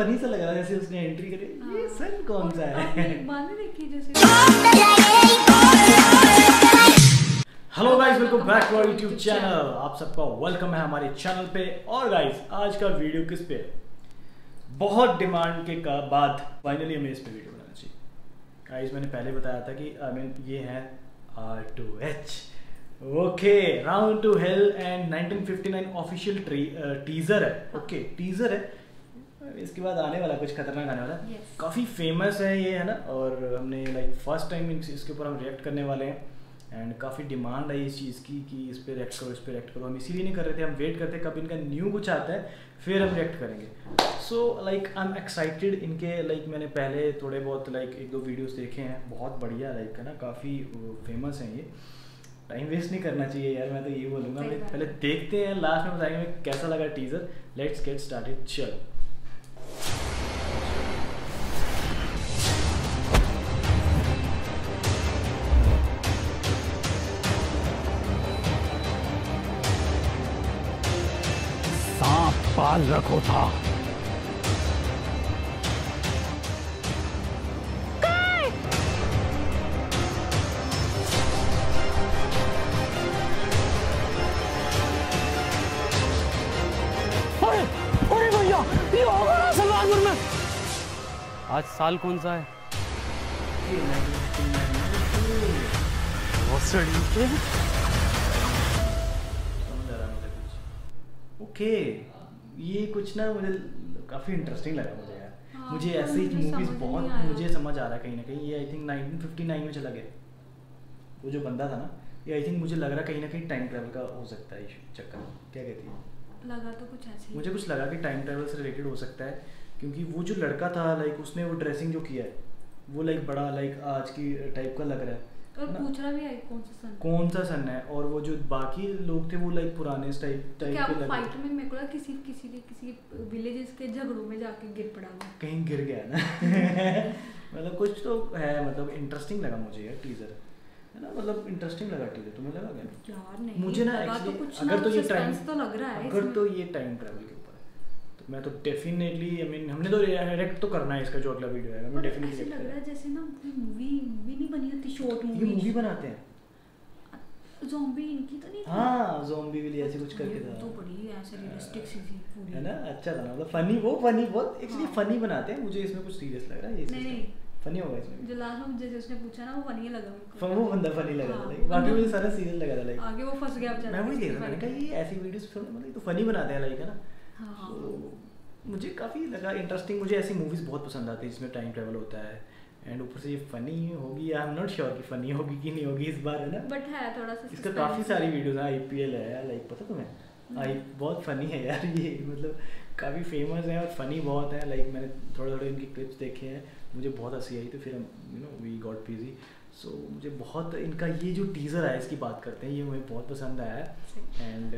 Funny सा लग रहा है जैसे उसने एंट्री करी। ये हाँ। सन कौन सा है? Hello guys welcome back to our YouTube channel आप सबका वेलकम है हमारे चैनल पे। और गाइस आज का वीडियो किस पे है? बहुत डिमांड के का बाद फाइनली हमें इस पे वीडियो बनाना चाहिए। गाइस मैंने पहले बताया था कि आई मीन ये है R two H okay round two hell and 1959 official teaser है। ओके टीजर है। इसके बाद आने वाला कुछ खतरनाक आने वाला। Yes. काफ़ी फ़ेमस है ये है ना? और हमने लाइक फ़र्स्ट टाइम इसके ऊपर हम रिएक्ट करने वाले हैं। एंड काफ़ी डिमांड है इस चीज़ की कि इस पर रिएक्ट करो इस पर रिएक्ट करो। हम इसीलिए नहीं कर रहे थे हम वेट करते कब इनका न्यू कुछ आता है फिर हम रिएक्ट करेंगे। So like I am excited इनके लाइक like, मैंने पहले थोड़े बहुत लाइक like, एक दो वीडियोस देखे हैं। बहुत बढ़िया लाइक like, है ना? काफ़ी फ़ेमस हैं ये। टाइम वेस्ट नहीं करना चाहिए यार मैं तो ये बोलूँगा। पहले देखते हैं लास्ट में बताएँगे कैसा लगा टीजर लेट्स गेट स्टार्टेड चल। पाल रखो था आज साल कौन सा है? ओके के ये कुछ ना मुझे काफ़ी इंटरेस्टिंग लगा मुझे यार। हाँ, मुझे पर ऐसी मूवीज़ बहुत मुझे समझ आ रहा है कहीं ना कहीं। ये आई थिंक 1959 में चला गया। वो जो बंदा था ना ये आई थिंक मुझे लग रहा कहीं ना कहीं टाइम ट्रैवल का हो सकता है चक्कर क्या कहती है? लगा तो कुछ ऐसे मुझे कुछ लगा कि टाइम ट्रैवल से रिलेटेड हो सकता है क्योंकि वो जो लड़का था लाइक उसने वो ड्रेसिंग जो किया है वो लाइक बड़ा लाइक आज की टाइप का लग रहा है। और पूछ रहा भी है कौन सा सन कौन सा सन है? और वो जो बाकी लोग थे वो लाइक पुराने टाइप तो टाइप क्या के वो लग फाइट में मेरे को लगा किसी किसी के किसी विलेजेस के झगड़ों में जाके गिर पड़ा वो कहीं गिर गया ना? मतलब कुछ तो है मतलब इंटरेस्टिंग लगा मुझे यार टीजर है ना? मतलब इंटरेस्टिंग लगा टीजर तुम्हें लगा क्या? यार नहीं मुझे ना लगा तो अगर तो ये टाइम तो लग रहा है अगर तो ये टाइम ट्रैवल के तो मैं तो डेफिनेटली आई मीन हमने तो डायरेक्ट तो करना है इसका जो अगला वीडियो आएगा मैं डेफिनेटली लग रहा है जैसे ना मूवी मूवी नहीं बनी होती शॉर्ट मूवी मूवी बनाते हैं। ज़ॉम्बी इनकी तो नहीं? हाँ जोम्बी विली ऐसे कुछ करके था। तो बड़ी ऐसे रियलिस्टिक सी थी पूरी। है ना? अच्छा था मतलब फनी वो फनी बहुत एक्चुअली हाँ। फनी बनाते हैं मुझे इसमें कुछ सीरियस लग रहा है ये नहीं, नहीं। फनी होगा इसमें। जो लास्ट में जैसे उसने पूछा ना वो फनी लगा को। वो बंदा फनी लगा था हाँ, लाइक बाकी मुझे सारा सीरियस लगा था लाइक आगे वो फंस गया बेचारा मैं वही देख रहा था मैंने कहा ये ऐसी वीडियोस फ़िल्म मतलब तो फनी बनाते हैं लाइक है ना? हाँ। तो मुझे काफ़ी लगा इंटरेस्टिंग मुझे ऐसी मूवीज़ बहुत पसंद आती है जिसमें टाइम ट्रेवल होता है। एंड ऊपर से ये फनी होगी आई एम नॉट श्योर कि फनी होगी कि नहीं होगी इस बार है ना? बट है थोड़ा सा इसका काफ़ी सारी है। वीडियोस है आईपीएल है लाइक पता तुम्हें? आई बहुत फनी है यार ये मतलब काफ़ी फ़ेमस है और फनी बहुत है। लाइक मैंने थोड़े थोड़े इनके क्लिप्स देखे हैं मुझे बहुत हँसी आई तो फिर हम you know we got busy so so, मुझे बहुत इनका ये जो टीज़र है इसकी बात करते हैं ये मुझे बहुत पसंद आया। है एंड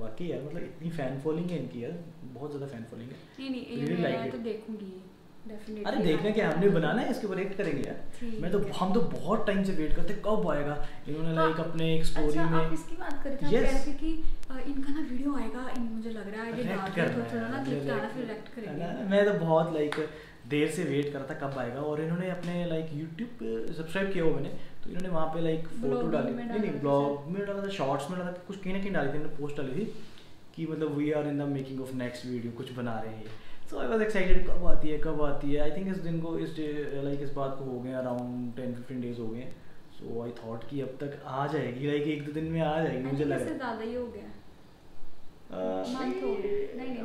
बाकी यार मतलब इतनी फ़ैन फॉलोइंग है इनकी यार बहुत ज़्यादा फ़ैन फॉलोइंग है। नहीं नहीं ये Really मैं like तो देखूँगी अरे देखने के हमने बनाना है इसके ऊपर एक्ट करेंगे यार। मैं तो हम तो बहुत टाइम से वेट करते कब आएगा? इन्होंने लाइक हाँ, अपने एक स्टोरी अच्छा, में आप इसकी बात कर रहे थे Yes. थे कि इनका ना वीडियो आएगा इन मुझे लग रहा है ये डाल तो थोड़ा ना क्लिप डालना फिर रिएक्ट करेंगे। मैं तो बहुत लाइक देर से वेट कर रहा था कब आएगा और इन्होंने अपने लाइक यूट्यूब पे सब्सक्राइब किया हुआ मैंने तो इन्होंने वहाँ पे लाइक फ़ोटो डाली। नहीं नहीं ब्लॉग में डाला था शॉर्ट्स में डाला था कुछ कहीं ना कहीं डाली थी इन्होंने पोस्ट डाली थी कि मतलब we are in the making of next video कुछ बना रहे हैं। सो आई वॉज़ एक्साइटेड कब आती है कब आती है। आई थिंक इस दिन को इस लाइक इस बात को हो गए अराउंड टेन फिफ्टीन डेज़ हो गए। सो आई थॉट कि अब तक आ जाएगी लाइक एक दो दिन में आ जाएगी मुझे लग रहा ही।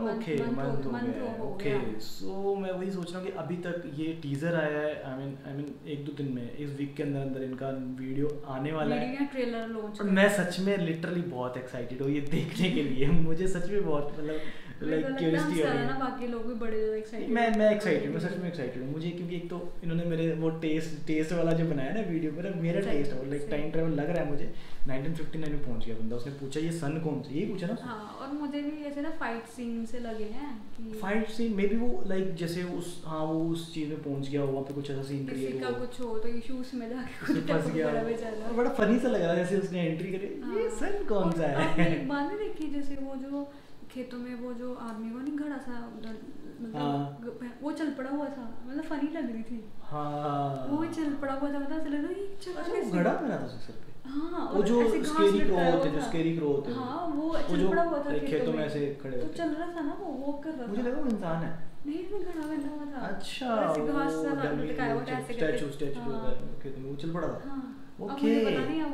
ओके मंथ हो गया। ओके सो मैं वही सोच रहा हूँ कि अभी तक ये टीजर आया है आई मीन आई मीन एक दो दिन में इस वीक के अंदर अंदर इनका वीडियो आने वाला है। ट्रेलर लॉन्च मैं सच में लिटरली बहुत एक्साइटेड हूँ ये देखने के लिए। मुझे सच में बहुत मतलब लाइक क्यूरियोसिटी हो रही ना है। बाकी लोग भी बड़े ज़्यादा एक्साइटेड मैं मैं एक्साइटेड मैं सच में एक्साइटेड हूँ। मुझे क्योंकि एक तो इन्होंने मेरे वो टेस्ट टेस्ट वाला जो बनाया ना वीडियो पर मेरा टेस्ट है लाइक टाइम ट्रैवल लग रहा है मुझे। 1959 में पहुँच गया बंदा उसने पूछा ये सन कौन सा यही पूछा ना? हाँ और मुझे भी ऐसे ना फाइट सीन से लगे हैं कि फाइट सीन मे बी वो लाइक जैसे उस हाँ वो उस चीज़ में पहुँच गया हो वहाँ पे कुछ ऐसा सीन क्रिएट हुआ कुछ हो तो इश्यूज़ में जाके कुछ फंस गया हो। बड़ा फनी सा लग रहा है जैसे उसने एंट्री करी ये हाँ। सन कौन सा है? एक बात नहीं देखी जैसे वो जो खेतों में वो जो आदमी वो नहीं खड़ा सा उधर मतलब हाँ। वो चल पड़ा हुआ था मतलब फनी लग रही थी। हाँ। वो चल पड़ा हुआ था मतलब ऐसा लग रहा था चल अच्छा वो घड़ा बना था सर पे? हाँ वो जो स्केरी क्रो होते जो स्केरी क्रो होते हाँ। वो चल पड़ा हुआ था खेतों में ऐसे खड़े तो चल रहा था ना वो वॉक कर रहा मुझे लगा वो इंसान है। नहीं नहीं घड़ा बना हुआ था। अच्छा ऐसे घास सा लटकाया हुआ था ऐसे स्टैचू करके। स्टैचू हाँ। होता है खेतों में वो चल पड़ा था। हाँ। ओके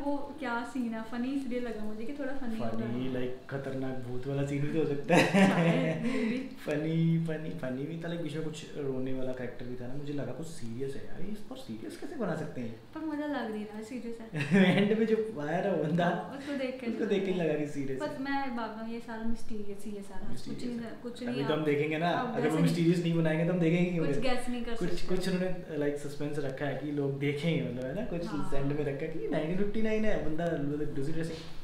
वो क्या सीन है। फनी इसलिए लगा मुझे कि थोड़ा फनी फनी लाइक खतरनाक भूत वाला सीन भी तो हो सकता है। फनी फनी फनी भी था लाइक बीच में कुछ रोने वाला कैरेक्टर भी था ना। मुझे लगा कुछ सीरियस है यार इस पर सीरियस कैसे बना सकते हैं? पर मुझे लग नहीं रहा सीरियस है। एंड में जो आया वो बंदा हाँ, उसको देख के उसको देख के लगा कि सीरियस बस मैं बाबा ये सारा मिस्टीरियस ही है सारा। कुछ नहीं कुछ नहीं तो हम देखेंगे ना अगर वो मिस्टीरियस नहीं बनाएँगे तो हम देखेंगे कुछ guess नहीं कर सकते। कुछ कुछ उन्होंने लाइक सस्पेंस रखा है कि लोग देखेंगे मतलब है ना? कुछ हाँ। एंड में है कि 1959 है बंदा मतलब दूसरी ड्रेसिंग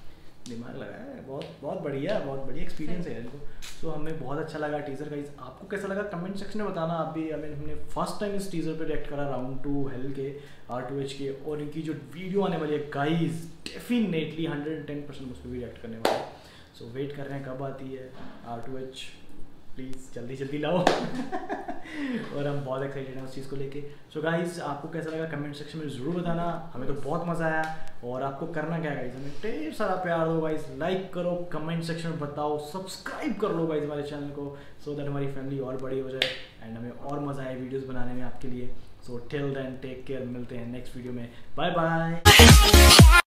दिमाग लगा है बहुत बहुत बढ़िया बहुत बढ़िया एक्सपीरियंस है इनको। सो हमें बहुत अच्छा लगा टीजर गाइस आपको कैसा लगा? कमेंट सेक्शन में बताना। आप भी हमें हमने फ़र्स्ट टाइम इस टीजर पे रिएक्ट करा राउंड टू हेल के आर टू एच के और इनकी जो वीडियो आने वाली है guys definitely hundred and ten percent उस पर भी रिएक्ट करने वाले सो so, वेट कर रहे हैं कब आती है आर टू एच प्लीज़ जल्दी जल्दी लाओ। और हम बहुत एक्साइटेड हैं उस चीज़ को लेके। सो गाइस आपको कैसा लगा कमेंट सेक्शन में ज़रूर बताना। हमें तो बहुत मज़ा आया। और आपको करना क्या गाइस हमें ढेर सारा प्यार दो गाइस लाइक करो कमेंट सेक्शन में बताओ। सब्सक्राइब कर लो गाइस हमारे चैनल को सो दैट हमारी फैमिली और बड़ी हो जाए। एंड हमें और मज़ा आए वीडियोज़ बनाने में आपके लिए। So till then take care मिलते हैं नेक्स्ट वीडियो में। Bye bye